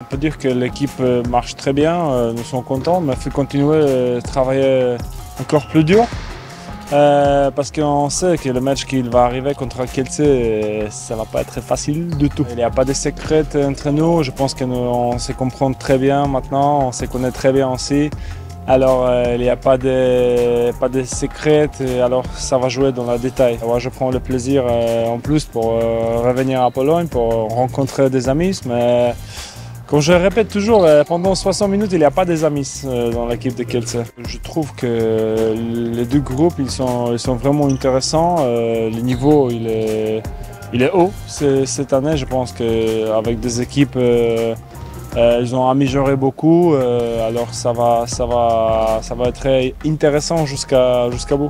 On peut dire que l'équipe marche très bien, nous sommes contents, mais il faut continuer à travailler encore plus dur. Euh, parce qu'on sait que le match qui va arriver contre Kielce, ça va pas être facile du tout. Il n'y a pas de secrets entre nous. Je pense qu'on se comprend très bien maintenant, on se connaît très bien aussi. Alors euh, il n'y a pas de, pas de secrets, alors ça va jouer dans le détail. Je prends le plaisir euh, en plus pour revenir à Pologne, pour rencontrer des amis. Mais comme je répète toujours, euh, pendant 60 minutes, il n'y a pas des amis euh, dans l'équipe de Kielce. Je trouve que les deux groupes, ils sont, ils sont vraiment intéressants. Euh, le niveau, il est, il est haut cette année. Je pense qu'avec des équipes, ils ont amélioré beaucoup. alors ça va, ça va, ça va être intéressant jusqu'à jusqu'à bout.